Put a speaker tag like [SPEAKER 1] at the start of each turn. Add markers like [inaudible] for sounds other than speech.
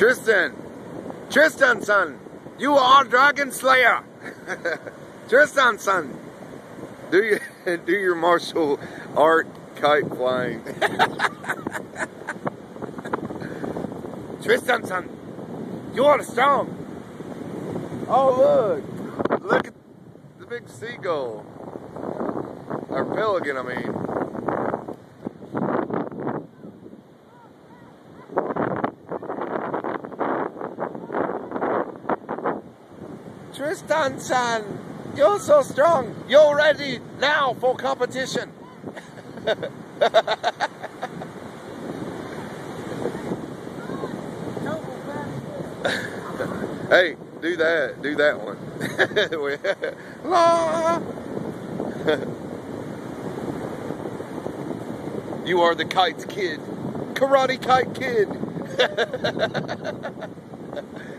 [SPEAKER 1] Tristan, Tristan, son, you are Dragon Slayer. [laughs] Tristan, son, do your [laughs] do your martial art kite flying. [laughs] Tristan, son, you are strong. Oh look, look at the big seagull, or pelican, I mean. Tristan san, you're so strong. You're ready now for competition. [laughs] hey, do that. Do that one. [laughs] La. you are the kite kid. Karate kite kid. [laughs]